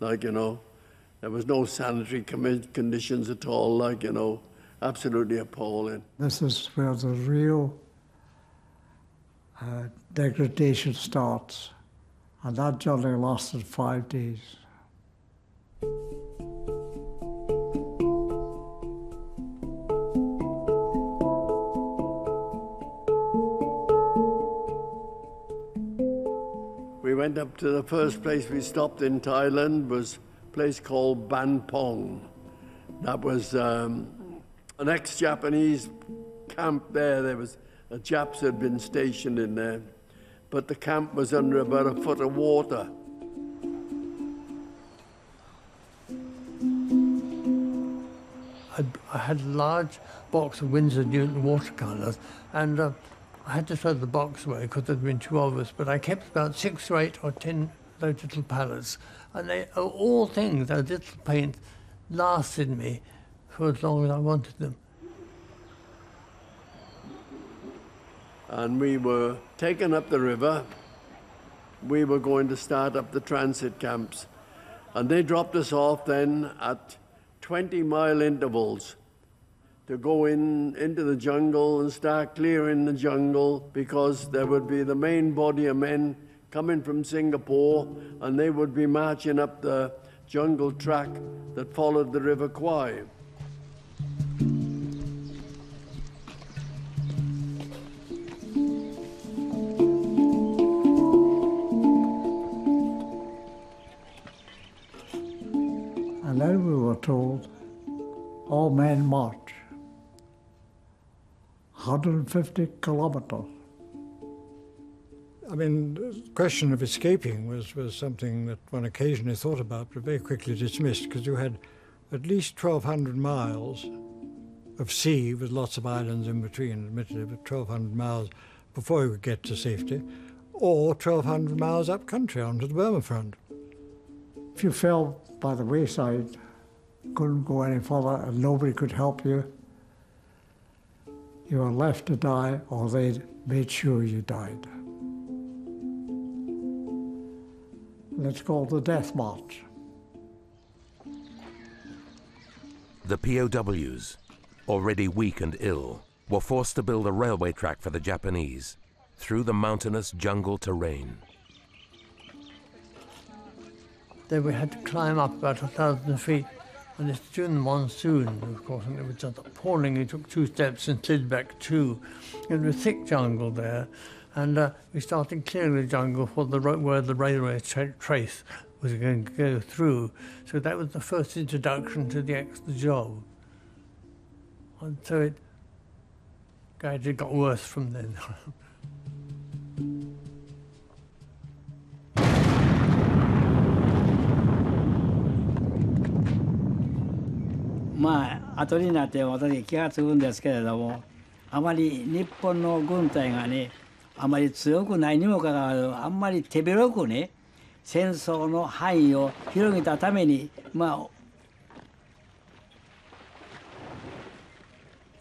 like, you know. There was no sanitary conditions at all, like, you know, absolutely appalling. This is where the real uh, degradation starts. And that journey lasted five days. Went up to the first place we stopped in Thailand was a place called Ban Pong. That was um, an ex-Japanese camp there. There was uh, Japs had been stationed in there, but the camp was under about a foot of water. I, I had a large box of Winsor Newton watercolours, and uh, I had to throw the box away because there'd been two of us, but I kept about six or eight or ten those little palettes, and they, all things, those little paints, lasted me for as long as I wanted them. and we were taken up the river. We were going to start up the transit camps, and they dropped us off then at 20 mile intervals to go in into the jungle and start clearing the jungle because there would be the main body of men coming from Singapore and they would be marching up the jungle track that followed the River Kwai. And then we were told, all men march. 150 kilometers. I mean, the question of escaping was, was something that one occasionally thought about, but very quickly dismissed, because you had at least 1,200 miles of sea with lots of islands in between, admittedly, but 1,200 miles before you could get to safety, or 1,200 miles up country onto the Burma front. If you fell by the wayside, couldn't go any further, and nobody could help you, you were left to die, or they made sure you died. And it's called the Death March. The POWs, already weak and ill, were forced to build a railway track for the Japanese through the mountainous jungle terrain. Then we had to climb up about a thousand feet, and it's during the monsoon, of course, and it was just appalling. He took two steps and slid back two. It was thick jungle there, and uh, we started clearing the jungle for the where the railway tra- trace was going to go through. So that was the first introduction to the extra job. And so it gradually got worse from then. まあ後になって私気が付くんですけれどもあまり日本の軍隊がねあまり強くないにもかかわらずあんまり手広くね戦争の範囲を広げたためにまあ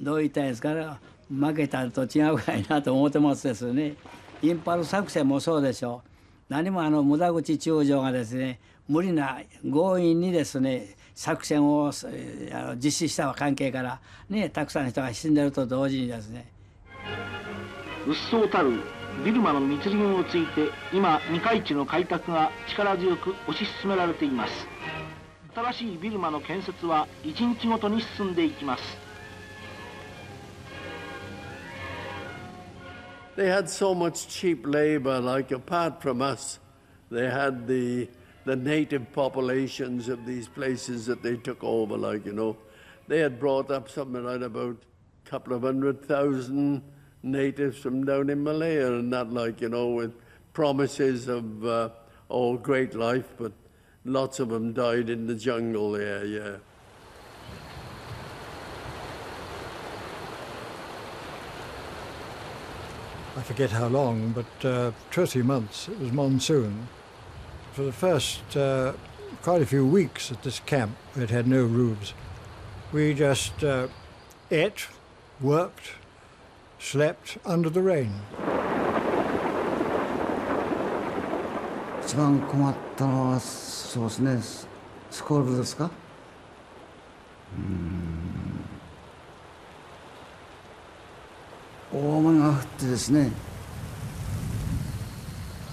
どう言ったらいいですかね負けたと違うかいなと思ってますですね。インパル作戦もそうでしょう。何もあの無駄口中将がですね無理な強引にですね作戦を実施した関係からねたくさんの人が死んでると同時にですね。うっそうたるビルマの密林をついて今未開地の開拓が力強く推し進められています。新しいビルマの建設は一日ごとに進んでいきます。They had so much cheap labor, like apart from us, they had the the native populations of these places that they took over, like, you know. They had brought up something like about a couple of hundred thousand natives from down in Malaya and that, like, you know, with promises of uh, all great life, but lots of them died in the jungle there, yeah. I forget how long, but uh, two months, it was monsoon For the first uh, quite a few weeks at this camp, it had no roofs. We just uh, ate, worked, slept under the rain. 一番困ったのはそうですねススコールですかうん大雨が降ってですね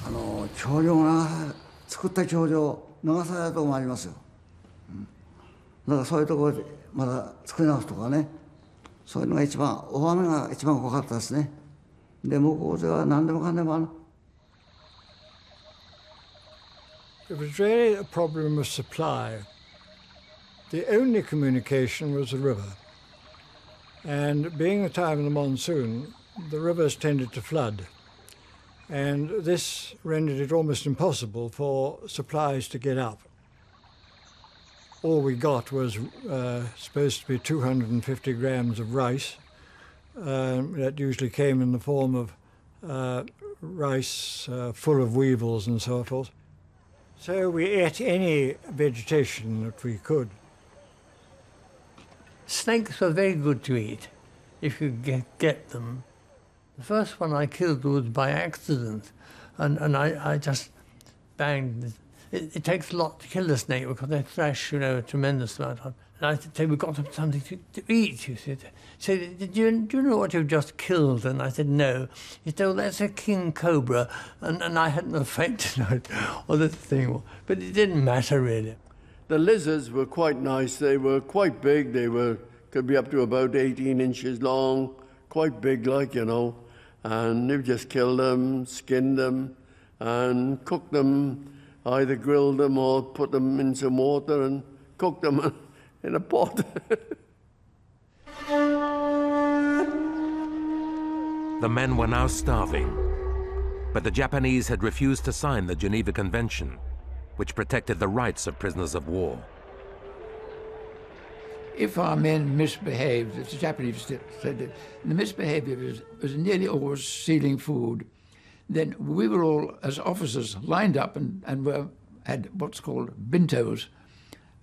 あの橋梁が 作った橋梁流されたとこもありますよ、うんだからそういうところでまだ作り直すとかねそういうのが一番大雨が一番怖かったですねで向こうでは何でもかんでもあの It was really a problem of supply. The only communication was the river. And being the time of the monsoon, the rivers tended to flood. And this rendered it almost impossible for supplies to get up. All we got was uh, supposed to be 250 grams of rice. Um, that usually came in the form of uh, rice uh, full of weevils and so forth. So we ate any vegetation that we could. Snakes were very good to eat if you get, get them. The first one I killed was by accident, and, and I, I just banged. It, it takes a lot to kill a snake because they thrash, you know, a tremendous amount. And I said, we've got something to, to eat, you said. So, did you, do you know what you've just killed? And I said, no. He said, well, that's a king cobra. And, and I hadn't a faint note or the thing. But it didn't matter, really. The lizards were quite nice. They were quite big. They were could be up to about 18 inches long, quite big, like you know. And you just killed them, skinned them, and cooked them. Either grilled them or put them in some water and cooked them in a pot. The men were now starving, but the Japanese had refused to sign the Geneva Convention, which protected the rights of prisoners of war. If our men misbehaved, the Japanese said, it, the misbehavior was, was nearly always stealing food, then we were all, as officers, lined up and, and were, had what's called bintas.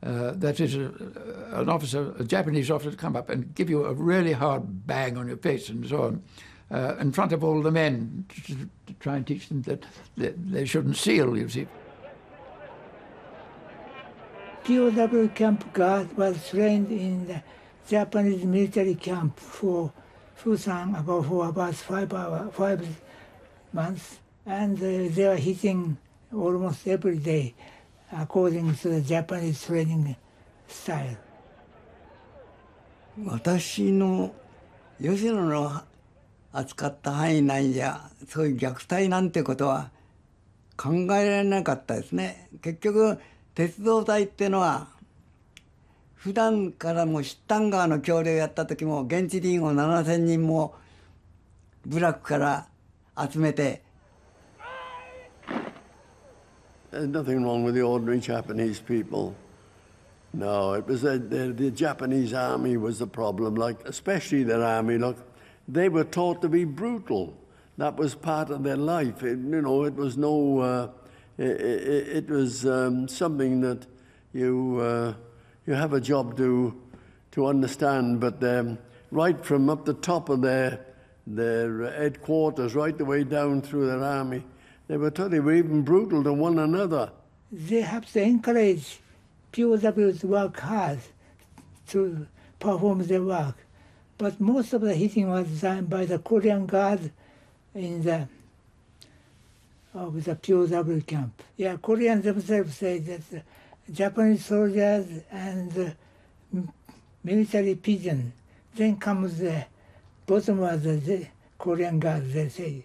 Uh, that is, a, an officer, a Japanese officer, come up and give you a really hard bang on your face and so on, uh, in front of all the men to, to try and teach them that, that they shouldn't steal, you see. POW camp guard was trained in the Japanese military camp for Fusan about for about five hour, five months, and uh, they were hitting almost every day, according to the Japanese training style. 私の吉野の扱った範囲内じゃそういう虐待なんてことは考えられなかったですね結局鉄道隊っていうのは普段からもシッタン川の橋梁やった時も現地人を7,000人も部落から集めて There's nothing wrong with the ordinary Japanese people. No, it was the, the, the Japanese army was the problem. Like especially their army. Look, they were taught to be brutal. That was part of their life. It, you know, it was no. Uh, it, it, it was um, something that you uh, you have a job to to understand. But um, right from up the top of their their headquarters, right the way down through their army, they were they were even brutal to one another. They have to encourage POWs to work hard to perform their work. But most of the hitting was done by the Korean guard in the of the POW camp. Yeah, Koreans themselves say that the Japanese soldiers and uh, the military pigeon. Then comes the bottom of the, the Korean guards, they say.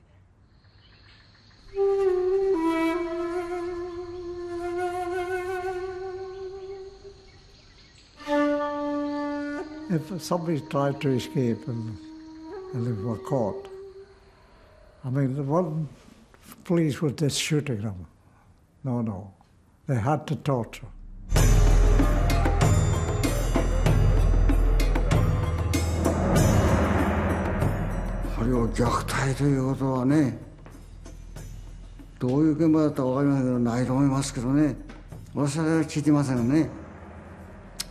If somebody tried to escape and, and they were caught, I mean, the one police was just shooting them. No, no. They had to torture. それを虐待ということはねどういう現場だったか分かりませんけどないと思いますけどね私は聞いてませんよね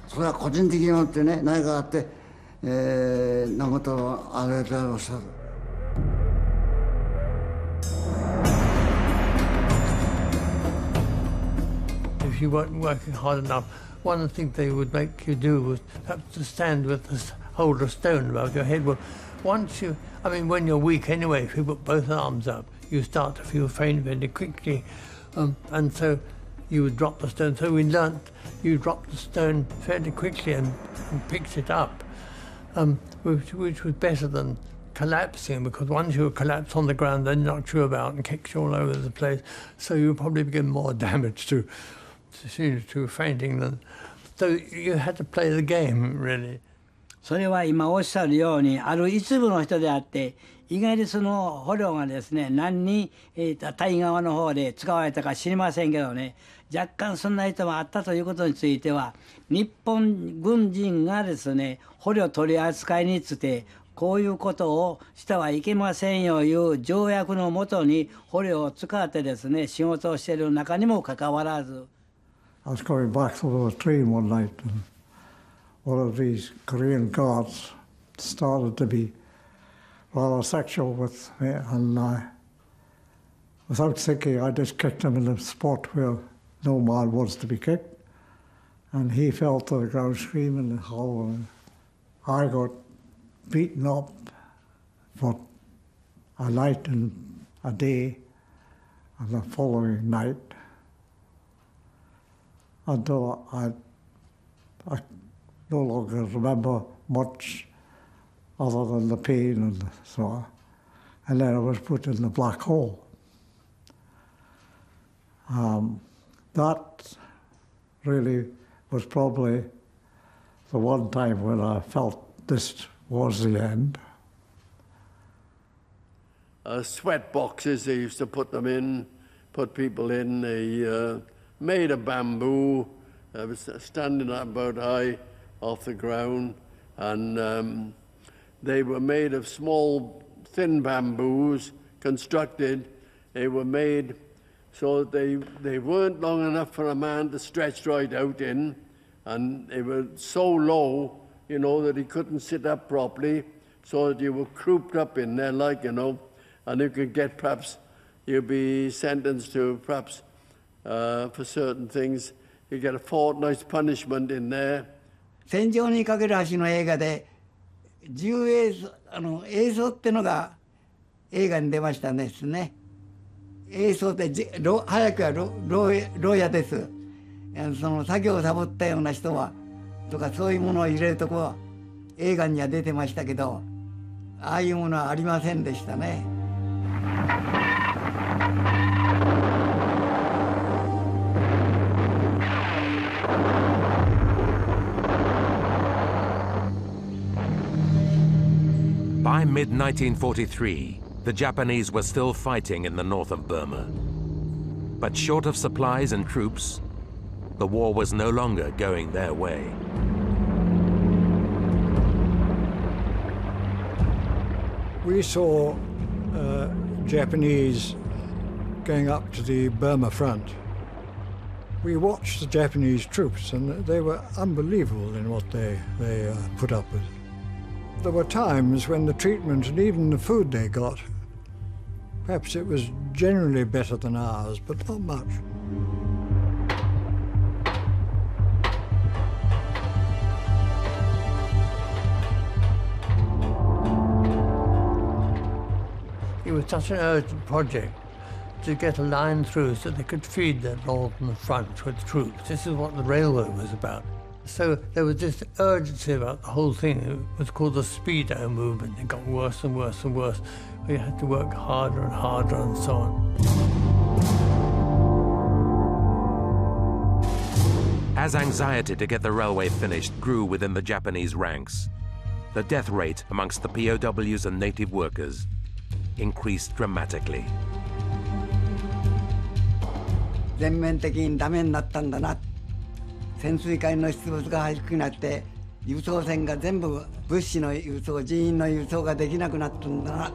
それは個人的によってね何かあって、えー、何事をあれだろうした you weren't working hard enough, one of the things they would make you do was perhaps to stand with a hold a stone above your head. Well, once you, I mean, when you're weak anyway, if you put both arms up, you start to feel faint very quickly. Um, and so you would drop the stone. So we learnt you drop the stone fairly quickly and, and picked it up, um, which, which was better than collapsing because once you collapse on the ground, they knock you about and kick you all over the place. So you probably get more damage to, to, to fainting than. So you had to play the game, really. それは今おっしゃるようにある一部の人であって意外にその捕虜がですね何に、えー、タイ側の方で使われたか知りませんけどね若干そんな人もあったということについては日本軍人がですね捕虜取り扱いについてこういうことをしてはいけませんよいう条約のもとに捕虜を使ってですね仕事をしている中にもかかわらず。I was going back through a train one night and one of these Korean guards started to be rather sexual with me and I, without thinking, I just kicked him in the spot where no man wants to be kicked. And he fell to the ground screaming and howling. I got beaten up for a night and a day and the following night until I, I no longer remember much other than the pain and so on. And then I was put in the black hole. Um, that really was probably the one time when I felt this was the end. Uh, sweat boxes, they used to put them in, put people in. They uh, made of bamboo, uh, standing about high off the ground, and um, they were made of small, thin bamboos constructed. They were made so they, they weren't long enough for a man to stretch right out in, and they were so low, you know, that he couldn't sit up properly, so that you were crouped up in there, like, you know, and you could get perhaps, you'd be sentenced to perhaps uh, for certain things, you get a fortnight's punishment in there. 戦場にかける橋の映画で重映像あの映像ってのが映画に出ましたんですね。映像で早くはろ牢屋です。その作業をサボったような人はとかそういうものを入れるとこは映画には出てましたけどああいうものはありませんでしたね。By mid 1943, the Japanese were still fighting in the north of Burma. But short of supplies and troops, the war was no longer going their way. We saw uh, Japanese going up to the Burma front. We watched the Japanese troops and they were unbelievable in what they, they uh, put up with. There were times when the treatment and even the food they got, perhaps it was generally better than ours, but not much. It was such an urgent project to get a line through so they could feed the northern front with troops. This is what the railway was about. So there was this urgency about the whole thing. It was called the Speedo movement. It got worse and worse and worse. We had to work harder and harder and so on. As anxiety to get the railway finished grew within the Japanese ranks, the death rate amongst the POWs and native workers increased dramatically. 全面的にダメになったんだな 潜水艦の出没が激しくなって輸送船が全部物資の輸送人員の輸送ができなくなったんだな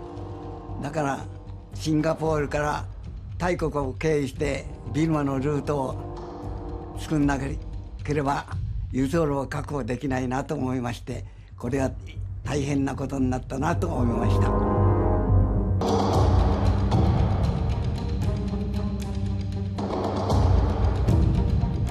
だからシンガポールから大国を経由してビルマのルートを作んなければ輸送路を確保できないなと思いましてこれは大変なことになったなと思いました。